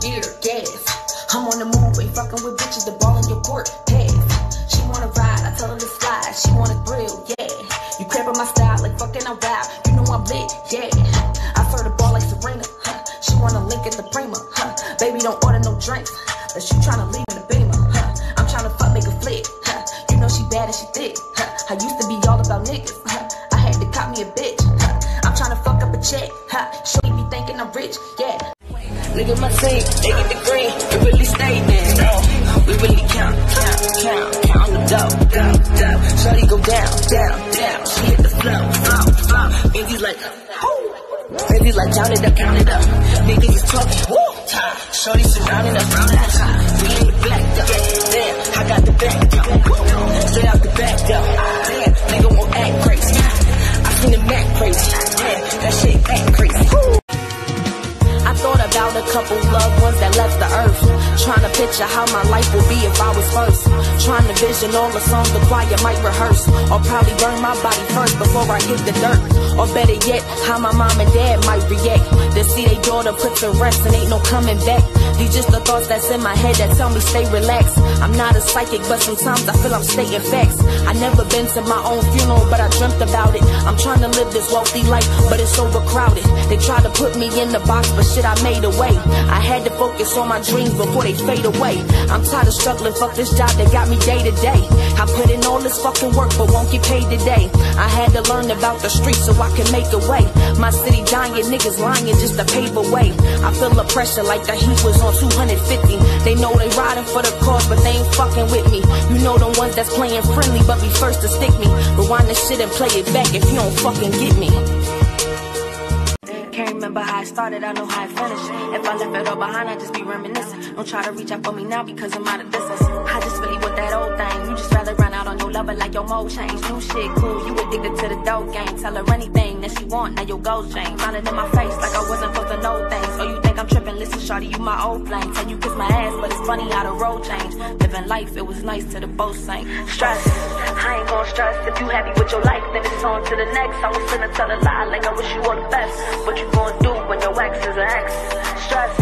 gear, gas. I'm on the move, ain't fucking with bitches, the ball in your court, pass. She wanna ride, I tell her to slide, she wanna thrill, yeah. You crap on my style, like fucking I'm you know I'm lit, yeah. I serve the ball like Serena, huh? She wanna link at the Prima, huh? Baby don't order no drinks, but she tryna leave in the beamer, huh? I'm tryna fuck, make a flick, huh? You know she bad and she thick, huh? I used to be all about niggas, huh? I had to cop me a bitch, huh? I'm tryna fuck up a check, huh? Show me thinking I'm rich, yeah. At my team, they get the green, we really stay there. We really count, count, count, count the dough, dough, dough. Shorty go down, down, down. She hit the flow, flow, flow. And he's like, whoo. And he's like, count it up, count it up. Niggas is talking, woo. Shorty surrounding us, round time. We in the black, though. Damn, I got the back, though. Straight out the back, though. Damn, nigga won't act crazy. I seen him act crazy. Damn, that shit act crazy. Woo. About a couple loved ones that left the earth. Trying to picture how my life would be if I was first. Trying to vision all the songs the choir might rehearse. Or probably burn my body first before I hit the dirt. Or better yet, how my mom and dad might react. To see their daughter put to rest and ain't no coming back. These just the thoughts that's in my head that tell me stay relaxed. I'm not a psychic, but sometimes I feel I'm stating facts. I never been to my own funeral, but I dreamt about it. I'm trying to live this wealthy life, but it's overcrowded. They try to put me in the box, but shit, I made a way. I had to focus on my dreams before they fade away. I'm tired of struggling, fuck this job that got me day to day. I put in all this fucking work, but won't get paid today. I had to learn about the streets so I can make a way. My city dying, niggas lying just to pave a way. I feel the pressure like the heat was on 250. They know they riding for the cause, but they ain't fucking with me. You know the ones that's playing friendly, but be first to stick me. Rewind the shit and play it back if you don't fucking get me. Can't remember how I started, I know how I finished. If I left it all behind, I just be reminiscing. Don't try to reach out for me now because I'm out of distance. I just really want that old thing. You just rather run out on your lover like your mode change. New shit cool, you addicted to the dope game. Tell her anything that she want, now your goals change. It in my face like I wasn't supposed to know things. So you think I'm tripping? Listen, shorty, you my old flame. Tell you kiss my ass, but it's funny how the road change. Living life, it was nice till the boat sank. Stress, I ain't gon' stress. If you happy with your life, then it's on to the next. I was finna tell a lie like I wish you all the best. What you gon' do when your ex is an ex? Stress,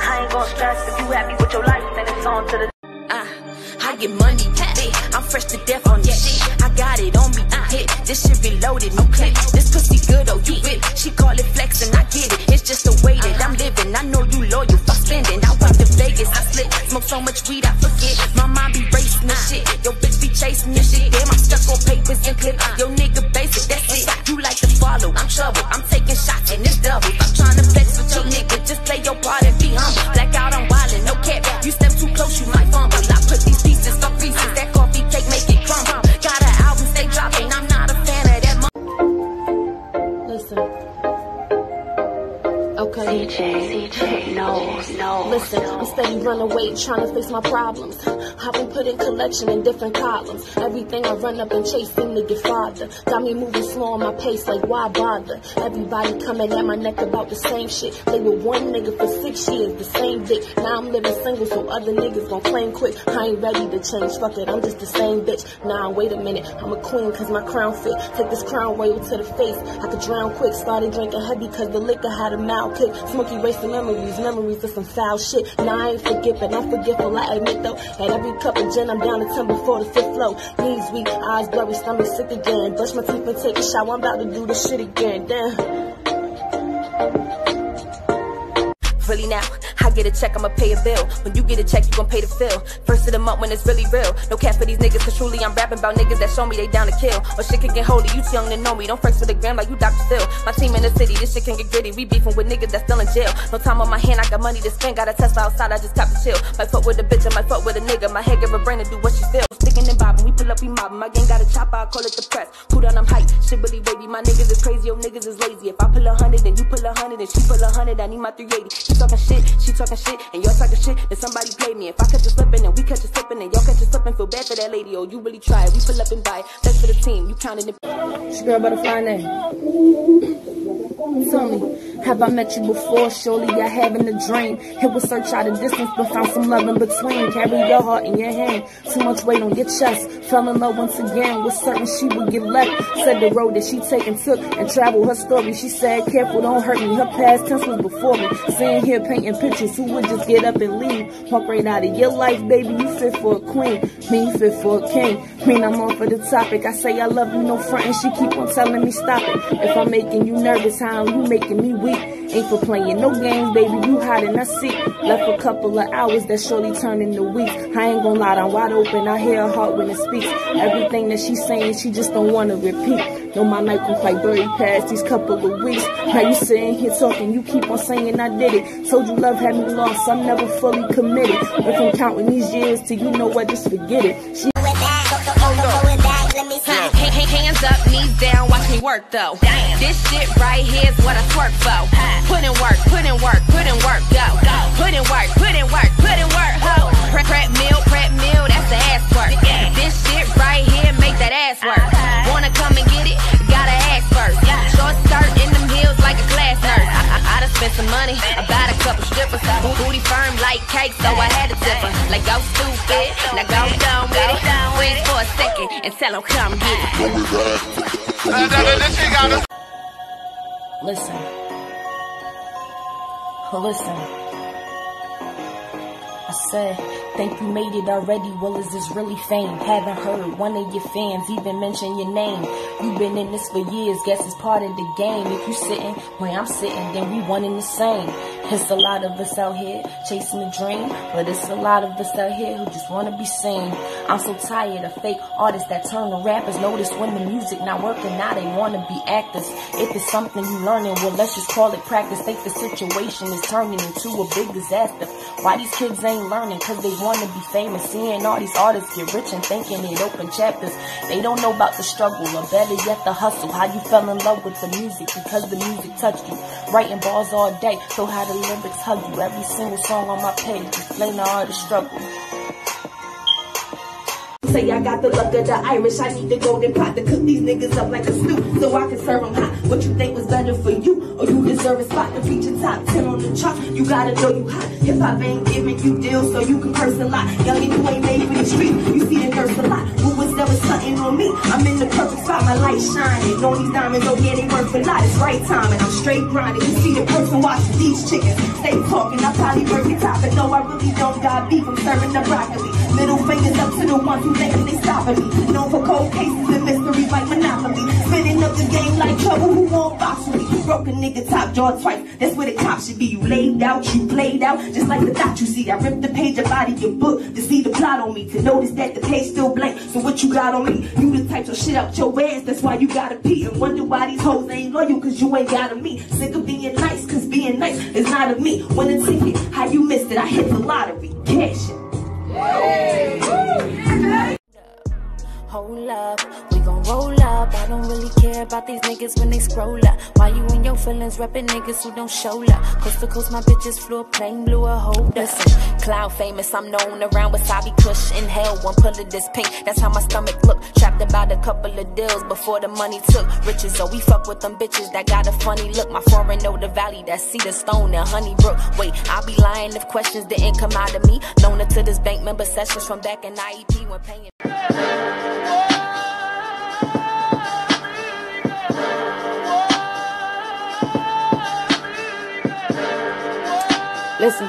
I ain't gon' stress. If you happy with your life, then it's on to the uh, I get money, hey, I'm fresh to death on this shit. I got it on me, I hit. This shit reloaded, no clip. This pussy good, oh you whip. She call it flexing, I get it. It's just the way that I'm living. I know you loyal, fuck spending. I went to Vegas, I slip. Smoke so much weed, I forget. My mind be racing and shit. Your bitch be chasing your shit. Damn, I'm stuck on papers and clips. Yo nigga basic, that's it. You like to follow, I'm trouble. I'm taking shots and it's double. I'm trying to flex with your nigga. Just play your part and be humble. Black out, I'm wildin', no cap. You step too close, you might fumble. Put these Okay. CJ, CJ, no, no. Listen, I'm steady run away trying to fix my problems. I've been put in collection in different columns. Everything I run up and chase seem to get farther. Got me moving slow on my pace, like why bother? Everybody coming at my neck about the same shit. They were one nigga for six years, the same dick. Now I'm living single, so other niggas gon' claim quick. I ain't ready to change, fuck it, I'm just the same bitch. Nah, wait a minute, I'm a queen cause my crown fit. Take this crown royal to the face. I could drown quick, started drinking heavy cause the liquor had a mild kick. Smoky erasing memories, memories of some foul shit. Now I ain't forgiving, I'm forgetful, I admit though. At every cup of gin, I'm down to 10 before the fifth flow. Knees weak, eyes blurry, stomach sick again. Brush my teeth and take a shower, I'm about to do this shit again. Damn. Really now, I get a check, I'ma pay a bill. When you get a check, you gon' pay the bill. First of the month when it's really real. No cap for these niggas, cause truly I'm rapping about niggas that show me they down to kill. Or shit can get holy, you too young to know me. Don't flex for the gram like you Dr. Phil. My team in the city, this shit can get gritty. We beefing with niggas that's still in jail. No time on my hand, I got money to spend. Got a Tesla outside, I just cop the chill. Might fuck with a bitch, I might fuck with a nigga. My head give a brain to do what she feel. Sticking and bobbing, we pull up, we mobbing. My gang got a chopper, I call it the press. Cool down, I'm hype. Shit really baby, my niggas is crazy, yo niggas is lazy. If I pull a hundred, then you pull a hundred, and she pull a hundred, I need my 380. Talking shit, she talking shit, and you're talking shit, then somebody play me. If I catch you slipping, and we catch you slipping, and y'all catch you slipping, feel bad for that lady, oh, you really try it. We pull up and buy it. That's for the team, you counting it. It's girl Butterfly Nay. Tell me, have I met you before? Surely I haven't a dream. It was search out a distance, but found some love in between. Carry your heart in your hand. Too much weight on your chest. Fell in love once again. Was certain she would get left. Said the road that she taken took and traveled her story. She said, careful, don't hurt me. Her past tense was before me. Sitting here painting pictures who would just get up and leave. Walk right out of your life, baby. You fit for a queen. Me fit for a king. Mean I'm on for the topic. I say I love you, no front, and she keep on telling me stop it. If I'm making you nervous, how you making me weak? Ain't for playing no games, baby. You hot in a seat. Left a couple of hours that surely turn into weeks. I ain't gonna lie, I'm wide open. I hear her heart when it speaks. Everything that she's saying, she just don't wanna repeat. Know my night gon' quite buried past these couple of weeks. Now you sitting here talking, you keep on saying I did it. Told you love had me lost, I'm never fully committed. If I'm counting these years till you know what, just forget it. She work though. This shit right here is what I twerk for. Put in work, put in work, put in work, go. Put in work, put in work, put in work, ho. Prep, prep meal, prep meal, that's the ass work. This shit right here make that ass work. Uh-huh. Wanna come and get it? Gotta ask first. Short skirt in them heels like a class nurse. Uh-huh. I, I, I done spent some money, I bought a couple strippers. Uh-huh. Booty firm like cake, so I had to tip her. Like go stupid, now go it. Freeze for a second and tell come get it. Listen. Listen. I said, think you made it already. Well, is this really fame? Haven't heard one of your fans even mention your name. You've been in this for years, guess it's part of the game. If you sitting where I'm sitting, then we one in the same. It's a lot of us out here chasing a dream, but it's a lot of us out here who just wanna be seen. I'm so tired of fake artists that turn to rappers. Notice when the music not working, now they wanna be actors. If it's something you learning, well let's just call it practice. Think the situation is turning into a big disaster. Why these kids ain't learning? Cause they wanna be famous. Seeing all these artists get rich and thinking it open chapters. They don't know about the struggle, or better yet the hustle. How you fell in love with the music because the music touched you. Writing bars all day, so how the lyrics hug you. Every single song on my page explain all the struggle. Say I got the luck of the Irish. I need the golden pot to cook these niggas up like a stew so I can serve them hot. What you think was better for you? Or you deserve a spot to reach a top 10 on the chart? You gotta know you hot. Hip hop ain't giving you deals so you can curse a lot. Young you ain't made for the street. You see the curse a lot. Was on me? I'm in the perfect spot. My light shining. On these diamonds, oh yeah, they worth a lot. It's right time and I'm straight grinding. You see the person watching these chickens. Stay talking. I probably break your top. But no, I really don't got beef. I'm serving the broccoli. Middle fingers up to the ones who thinking they stopping me. Known for cold cases and mysteries like Monopoly. Spinning up the game like trouble. Who won't box me? Broke a nigga top jaw twice. That's where the top should be. You laid out, you played out, just like the thought you see. I ripped the page up out of your book to see the plot on me. To notice that the page still blank. So what you got on me? You the type of shit out your ass. That's why you gotta pee. And wonder why these hoes ain't loyal. Cause you ain't got a me. Sick of being nice. Cause being nice is not a me. Win a ticket. How you missed it? I hit the lottery. Cash it. Hold up, we gon' roll up. I don't really care about these niggas when they scroll up. Why you in your feelings reppin' niggas who don't show up? Coast to coast, my bitches flew a plane, blew a hole. Listen, cloud famous, I'm known around wasabi kush. Inhale one pull of this pink, that's how my stomach look. Trapped about a couple of deals before the money took riches. So we fuck with them bitches that got a funny look. My foreign know the valley that see the stone and Honeybrook. Wait, I'll be lying if questions didn't come out of me. Known to this bank member sessions from back in IEP when paying. Listen.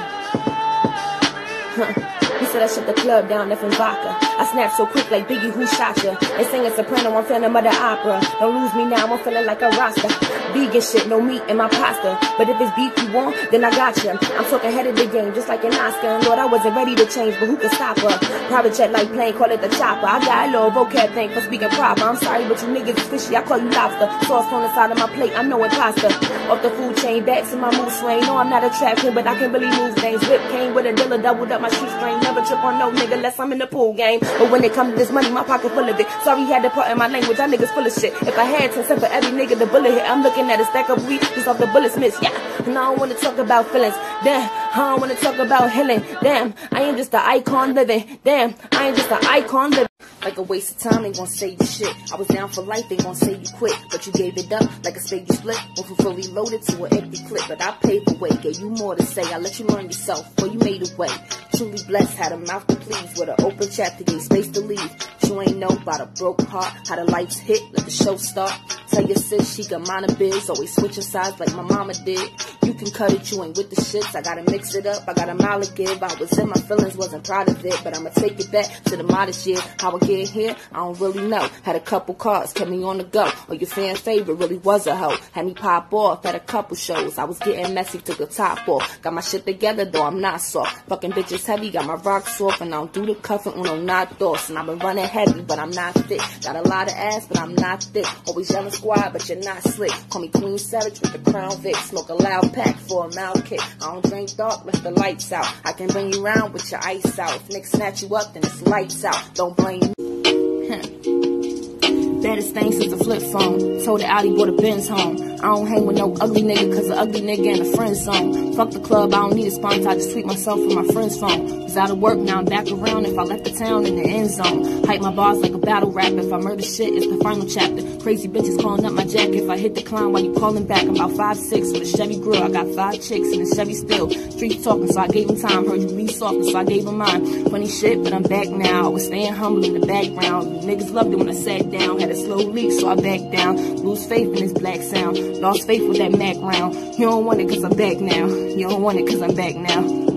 Huh. He said I shut the club down, left in vodka. I snap so quick like Biggie, who shot ya? They singing soprano, I'm feeling mother opera. Don't lose me now, I'm feeling like a roster. Vegan shit, no meat in my pasta. But if it's beef you want, then I got ya. I'm talking head of the game, just like an Oscar. Lord, I wasn't ready to change, but who can stop her? Private jet like plane, call it the chopper. I got a little vocab thing for speaking proper. I'm sorry, but you niggas is fishy, I call you lobster. Sauce on the side of my plate, I know it pasta. Off the food chain, back to my mood swing. No, I'm not a trap queen, but I can really move things. Whip came with a dealer, doubled up my shoestring. Never trip on no nigga unless I'm in the pool game. But when it come to this money, my pocket full of it. Sorry, had to part in my language, y'all niggas full of shit. If I had 10 cents for every nigga the bullet hit, I'm looking at a stack of weed just off the bullets miss. Yeah, and I don't wanna talk about feelings. Damn, I don't wanna talk about healing. Damn, I ain't just an icon living. Damn, I ain't just an icon living. like a waste of time, they gon' say you shit. I was down for life, they gon' say you quit. But you gave it up like a spade you split. Went from fully loaded to an empty clip. But I paved the way, gave you more to say. I let you learn yourself, before you made a way. Truly blessed, had a mouth to please with an open chapter, gave space to leave. You ain't know about a broke heart, how the lights hit, let the show start. Tell your sis she got mind a biz, always switching sides like my mama did. You can cut it, you ain't with the shits. I gotta mix it up, I got a mile to give. I was in my feelings, wasn't proud of it, but I'ma take it back to the modest year. How I get here, I don't really know. Had a couple cars, kept me on the go. Or your fan favorite really was a hoe. Had me pop off at a couple shows. I was getting messy, took the top off. Got my shit together though, I'm not soft. Fucking bitches heavy, got my rocks off, and I don't do the cuffing on no not thoughts. And I've been running heavy, but I'm not thick. Got a lot of ass, but I'm not thick. Always yelling squad, but you're not slick. Call me Queen Savage with the Crown Vic. Smoke a loud pack for a mouth kick. I don't drink dark, let the lights out. I can bring you round with your ice out. If niggas snatch you up, then it's lights out. Don't blame me. Baddest thing since the flip phone. Told the Audi brought a Benz home. I don't hang with no ugly nigga, cause the ugly nigga in a friend zone. Fuck the club, I don't need a sponsor, I just tweet myself from my friend's phone. Out of work, now I'm back around. If I left the town in the end zone, hype my bars like a battle rap. If I murder shit, it's the final chapter. Crazy bitches calling up my jack. If I hit the climb while you calling back, I'm about five six with a Chevy grill. I got five chicks in a Chevy still. Street talking, so I gave him time. Heard you be soft, so I gave him mine. Funny shit, but I'm back now. I was staying humble in the background. Niggas loved it when I sat down. Had a slow leak, so I backed down. Lose faith in this black sound. Lost faith with that Mac round. You don't want it cause I'm back now. You don't want it cause I'm back now.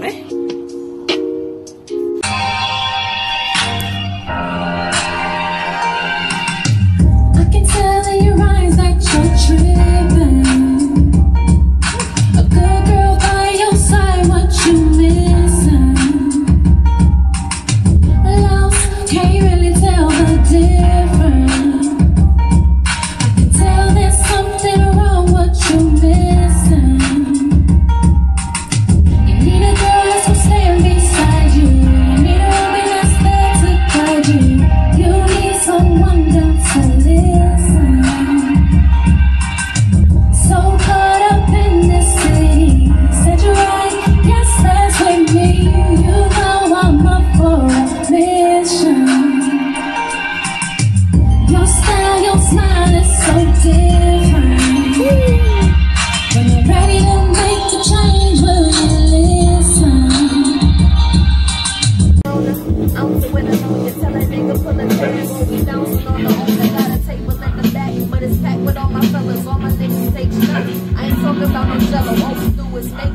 Is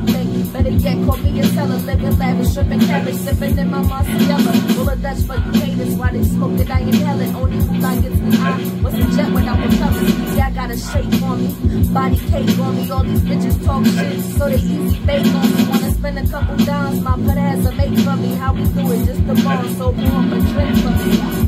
make. Better yet, call me a teller, living lavish, stripping cabbage, sipping in my Marcella. Full of Dutch you haters, why they smoke it, I inhale it. Only who like gets me high. What's a jet without propellers? See, I got a shape on me, body cake on me. All these bitches talk shit, so they easy bake on me. Wanna spend a couple dimes, my put has a make for me. How we do it, just the ball, so warm, but drink for me.